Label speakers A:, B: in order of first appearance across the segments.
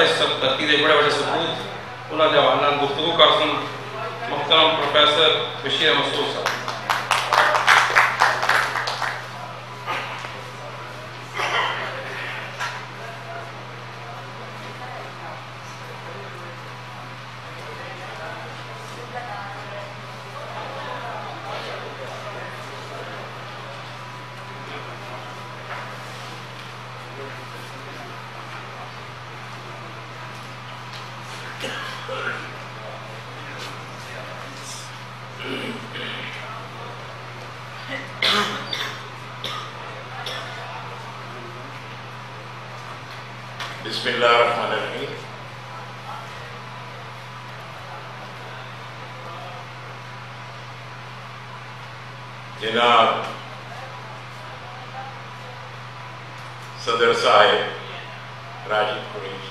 A: سارے سب ترقی دے بڑے بڑے ثبوت انہوں نے حوالے نال گفتگو کر سن محترم پروفیسر بشیر مسعود صاحب
B: بسم اللہ الرحمن الرحیم جناب صدر صاحب راجد قریش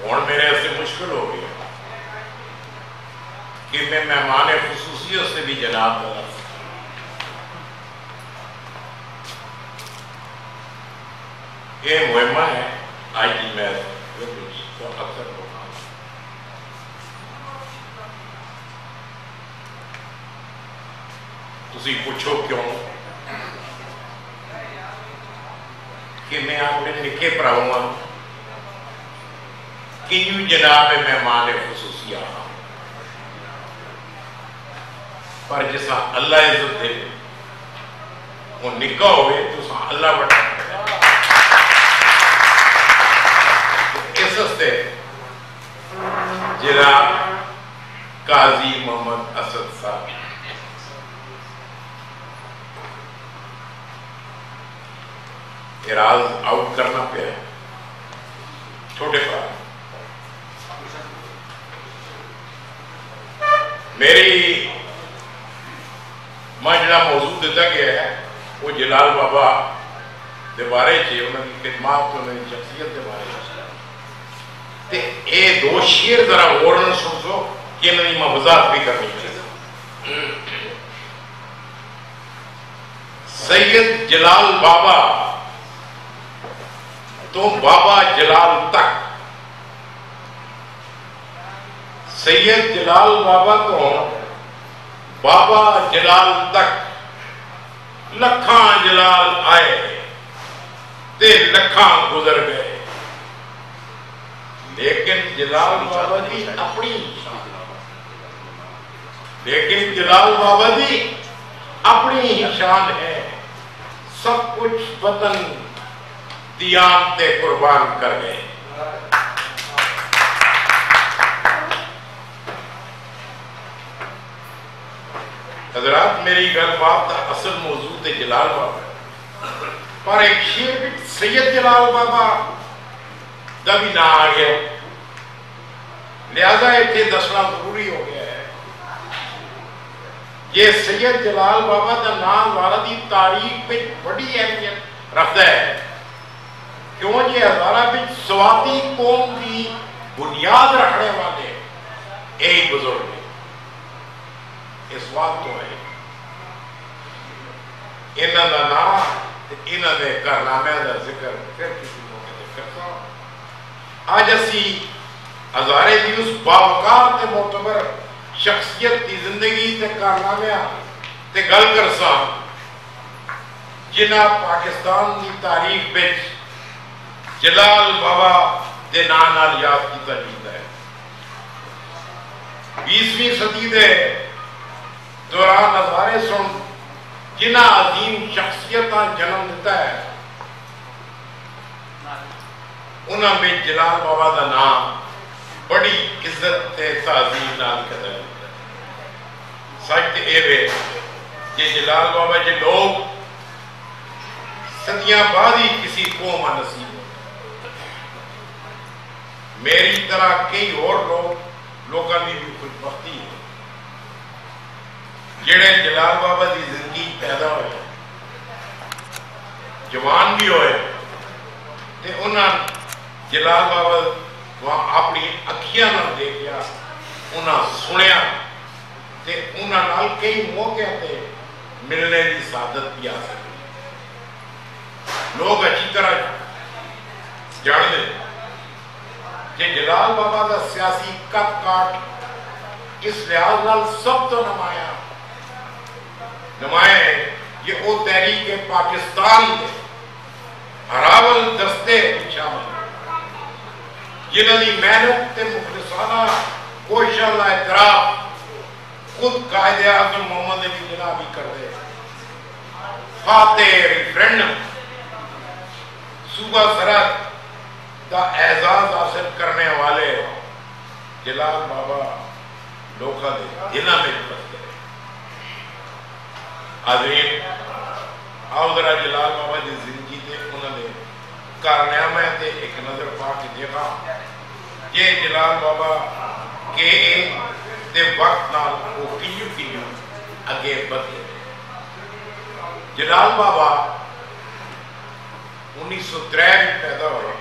B: ہوں میرے سے مشکل ہو گیا کہ میں مہمان خصوصیت سے بھی جناب کا لفظ یہ مہمہ ہے آج کی میں تو اکثر ہوگا تسی پوچھو کیوں کہ میں اپنے نکے پراؤں ہوں کہ یوں جناب مہمان خصوصیہ ہوں پر جسا اللہ عزت دے وہ نکا ہوئے تو اللہ بڑھا اس سے جناب قاضی محمد اسد صاحب۔ اراز آؤٹ کرنا پہ ہے چھوٹے پر میری میں جڑا موضوع دیتا گیا ہے، وہ جلال بابا دے بارے چھے انہوں کی خدمات انہوں کی شخصیت دے بارے چھے تے اے دو شیر ذرا غورن سن سو کہ انہوں نے محفظات بھی کرنی چاہیے سید جلال بابا تو بابا جلال تک۔ سید جلال بابا تو بابا جلال تک۔ لکھاں جلال آئے تے لکھاں گزر گئے۔ لیکن جلال بابا جی اپنی لیکن جلال بابا جی اپنی ہی شان ہے۔ سب کچھ وطن دیان قربان کر گئے۔ حضرات، میری گل بات دا اصل موضوع تے جلال بابا ہے۔ پر ایک شیر سید جلال بابا دا بھی نہ آ گیا لہذا ایتھے دسنا ضروری ہو گیا ہے یہ سید جلال بابا دا نام والا تاریخ پہ بڑی اہمیت رکھتا ہے کیوں یہ ہزارہ بھی سواتی قوم کی بنیاد رکھنے والے ایک بزرگ ہیں اس وقت تو ہے انہاں دا نام انہاں دے کارنامے دا ذکر پھر کسی موقع تے کرتا ہوں آج اسی ہزارے دی اس باوقار تے معتبر شخصیت دی زندگی تے کارنامے تے گل کرسا جنہ پاکستان دی تاریخ بچ جلال بابا دے نام نال یاد کیتا جاتا ہے۔ بیسویں صدی دے دوران نظارے سن جنہ عظیم شخصیتاں جنم دیتا ہے۔ انہاں میں جلال بابا دا نام بڑی عزت تے تعظیم نال قدر ہوتا ہے سچ اے وے کہ جلال بابا جے لوگ صدیاں بعد ہی کسی قوم نصیب میری طرح کئی اور لوگ لوگوں نے بھی خوش بختی ہے جڑے جلال بابا دی زندگی پیدا ہوئے جوان بھی ہوئے تے انہاں جلال بابا وہاں اپنی اکھیاں نہ دیکھیا انہاں سنیا تے انہاں نال کئی موقع تے ملنے کی سعادت بھی آ سکتی لوگ اچھی طرح جڑ دے کہ جلال بابا دا سیاسی کٹ کاٹ اس لحاظ نال سب تو نمایاں نمایاں ہے یہ او تحریک پاکستان دے ہراول دستے شامل جنہوں نے محنت تے مخلصانہ کوششاں دا اعتراف خود قائد اعظم محمد علی جناح بھی کر دے۔ فاتح ریفرنڈم۔ صوبہ سرحد کا اعزاز حاصل کرنے والے جلال بابا لوکا دے دلہ میں بستے حاضرین، آؤ ذرا جلال بابا جی دی زندگی دے انہوں نے کارنامہ تے ایک نظر پا کے دیکھا یہ جلال بابا کے دے وقت نال وہ کیوں کیوں اگے بدلے جلال بابا انیس سو ترے میں پیدا ہوئے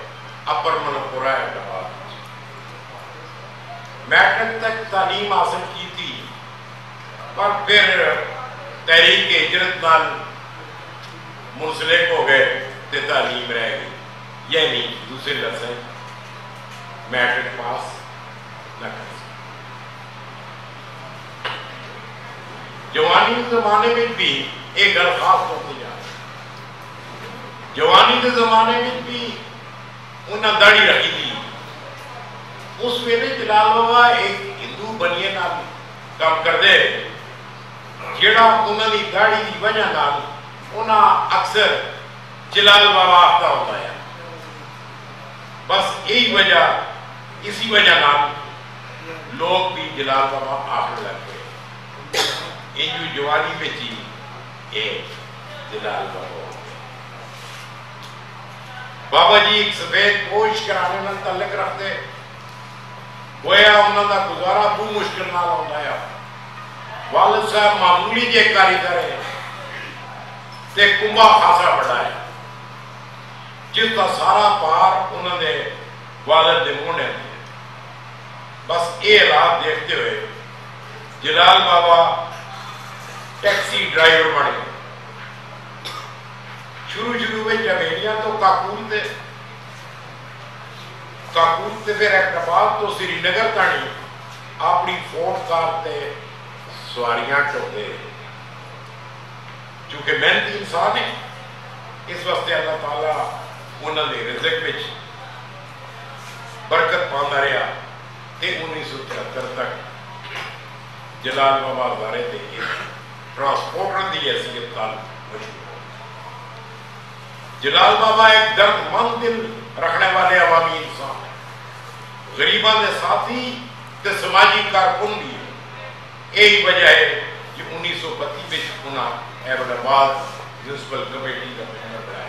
B: اپر منپورہ احمدآباد میٹرک تک تعلیم حاصل کی تھی پر پھر تحریک ہجرت نال منسلک ہو گئے تے تعلیم رہ گئی یعنی دوسرے لفظ میٹرک پاس نہ کر جوانی زمانے میں بھی ایک گھر خاص ہوتے جا جوانی کے زمانے میں بھی انہیں داڑھی رکھی تھی۔ اس ویلے جلال بابا ایک ہندو بنیے نال کام کر دے جیڑا انہوں نے داڑھی کی وجہ نال انہیں اکثر جلال بابا آتا ہوتا ہے۔ بس یہی وجہ، اسی وجہ نال لوگ بھی جلال بابا آخر لگ گئے۔ ان جو جوانی میں تھی، یہ جلال بابا بابا جی ایک سفید پوش کرانے میں تعلق رکھتے، گویا انہوں کا گزارا تو مشکل نہ ہوتا ہے۔ والد صاحب معمولی جے کاریگر ہے تے کنبا خاصا بڑا ہے جس کا سارا پار انہوں نے والد دے مونے دے بس یہ حالات دیکھتے ہوئے جلال بابا ٹیکسی ڈرائیور بن گئے۔ شروع شروع میں جمیلیاں تو کاکول تھے کاکول تے پھر احتمال تو سری نگر تانی اپنی فورٹ کار تے سواریاں ٹوٹے چونکہ محنتی انسان ہے اس واسطے اللہ تعالیٰ انہوں نے رزق وچ برکت پاندا رہا تے انیس سو تہتر تک جلال بابا ہزارے دے کے ٹرانسپورٹر دی حیثیت نال مشہور ہو جلال بابا ایک درد مند دل رکھنے والے عوامی انسان ہیں غریباں دے ساتھی تے سماجی کارکن بھی ہیں یہی وجہ ہے کہ انیس سو بتی میں چکنا ایبٹ آباد میونسپل کمیٹی کا ممبر بنایا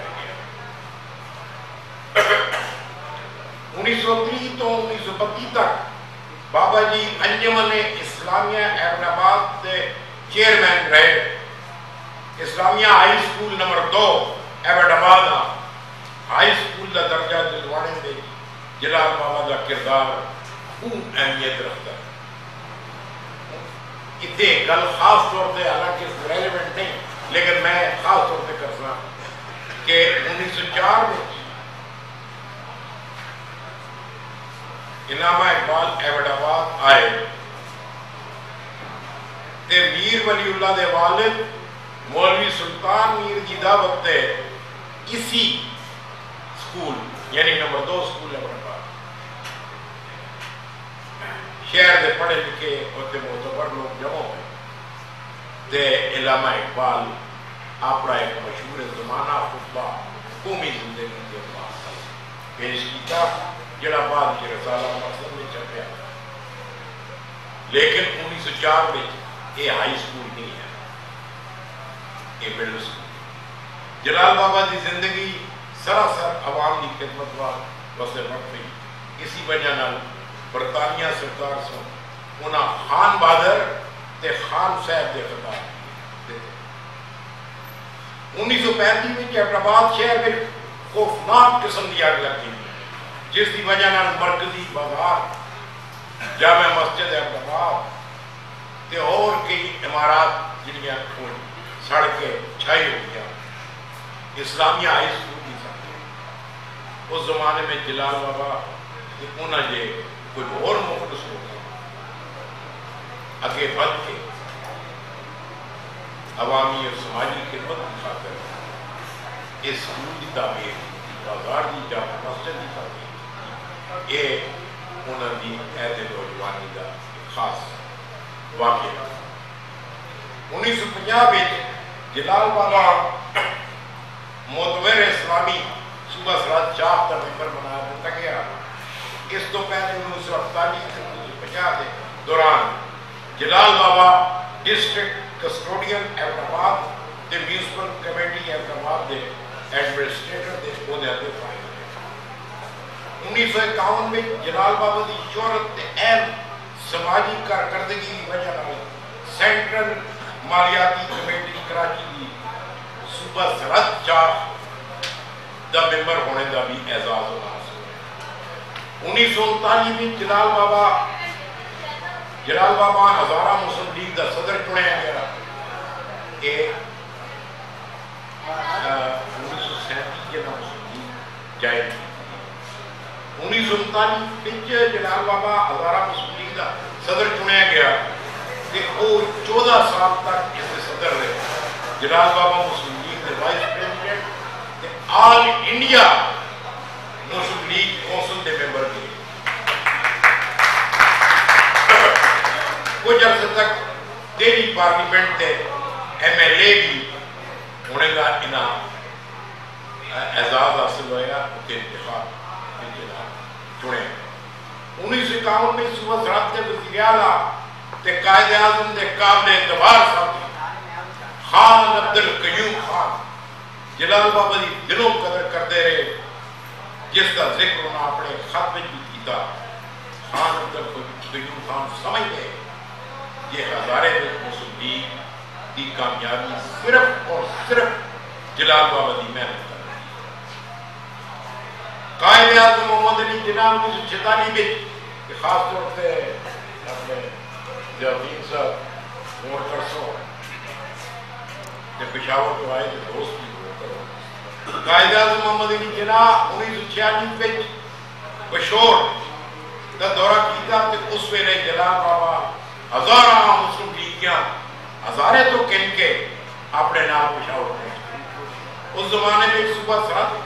B: انیس سو تری تو انیس سو بتی تک بابا جی انجمن اسلامیہ ایبٹ آباد کے چیئرمین رہے اسلامیہ ہائی سکول نمبر دو ایبٹ آباد ہائی سکول کا درجہ دلوانے دے جلال بابا کا کردار خوب اہمیت رکھتا ہے اتنے گل خاص طور پہ حالانکہ ریلیونٹ نہیں لیکن میں خاص طور پہ کرنا کہ انیس سو چار میں انعامہ اقبال ایوڈ آباد آئے تے میر ولی اللہ دے والد مولوی سلطان میر کی دعوت تے اسی سکول یعنی نمبر دو سکول ایوڈ آباد شہر دے پڑھے لکھے ہوتے معتبر لوگ جمع ہوئے تے علامہ اقبال اپنا ایک مشہور زمانہ خطبہ قومی زندگی کے پاس پیش کیتا جڑا بعد کی رسالہ مقصد میں چل گیا لیکن انیس سو چار میں یہ ہائی سکول نہیں ہے۔ یہ مڈل سکول جلال بابا کی زندگی سراسر عوام کی خدمت واسطے وقت میں اسی وجہ نال برطانیہ سرکار سو انہاں خان بہادر تے خان صاحب دے خطاب انیس سو پینتی میں جیفرآباد شہر میں خوفناک قسم کی آگ لگی جس کی وجہ نال مرکزی بازار، جامع مسجد احمدآباد تے اور کئی عمارات جنیاں کھول سڑ کے چھائی ہو گیا اسلامیہ ہائی سکول کی ساتھ اس زمانے میں جلال بابا کہ انہوں نے کچھ اور مخلص ہو کے اگے بڑھ کے عوامی اور سماجی خدمت کی خاطر اس سکول کی تعمیر بازار کی جامع مسجد کی تعمیر یہ انہوں کی عہد نوجوانی کا خاص واقعہ انیس سو پنجاب جلال بابا موتور اسلامی صوبہ سرحد چاپ کا ممبر بنایا دیتا گیا اس تو پہلے انیس سو اڑتالیس انیس سو پنجاب کے دوران جلال بابا ڈسٹرکٹ کسٹوڈین احمدآباد تے میونسپل کمیٹی احمدآباد انیس سو اکاون میں جلال بابا دی شورت نے اہم سماجی کارکردگی کی وجہ سینٹرل مالیاتی کمیٹی کراچی دی صبح سرد چاپ دا ممبر ہونے دا بھی اعزاز ہونا سکتا انیس سو انتالی میں جلال بابا جلال بابا ہزارہ مسلم لیگ دا صدر چنے چنیا گیا۔ کہ انیس سو سینٹی جنا مسلم لیگ جائے۔ گی 1947 ਵਿੱਚ ਜਲਾਲ ਬਾਬਾ ਹਜ਼ਾਰਾ ਮਸੂਲੀ ਦਾ ਸਦਰ ਚੁਣਿਆ ਗਿਆ ਤੇ ਉਹ 14 ਸਾਲ ਤੱਕ ਇਸ ਦੇ ਸਦਰ ਰਹੇ। ਜਲਾਲ ਬਾਬਾ ਮਸੂਲੀ ਦੇ ਵਾਈਸ ਪ੍ਰੈਜ਼ੀਡੈਂਟ ਤੇ all India Muslim League council ਦੇ ਮੈਂਬਰ ਵੀ। ਕੁਝ ਅਰਸੇ ਤੱਕ ਦਿੱਲੀ ਪਾਰਲੀਮੈਂਟ ਦੇ ਐਮਐਲਏ ਵੀ ਹੋਣੇ ਦਾ ਇਨਾਮ ਐਜ਼ਾਜ਼ ਹਾਸਲ ਹੋਇਆ ਤੇ ਇੰਤਖਾਬ ہوا انیس سو اکاون میں صوبہ سرحد کے وزیر اعلیٰ تے قائد اعظم دے قابل اعتبار ساتھی خان عبد القیوم خان جلال بابا دی دلوں قدر کرتے رہے، جس کا ذکر انہوں اپنے خط میں بھی کیتا۔ خان عبد القیوم خان سمجھتے یہ ہزارے مسلم لیگ کی کامیابی صرف اور صرف جلال بابا جی دی محنت کر رہی اعظم محمد علی جناب انیس سو چھتالی میں کہ خاص طور سے اپنے جاوین صاحب مور کرسو کہ پشاور تو آئے تھے دوست کی مور کرو قائد اعظم محمد علی جناب انیس سو چھیالی میں بشور کا دورہ کیتا کہ اس ویلے جلال بابا ہزارہ مسلم لیگیاں ہزارے تو کن کے اپنے نام پشاور پہنچتے اس زمانے میں ایک صوبہ سرحد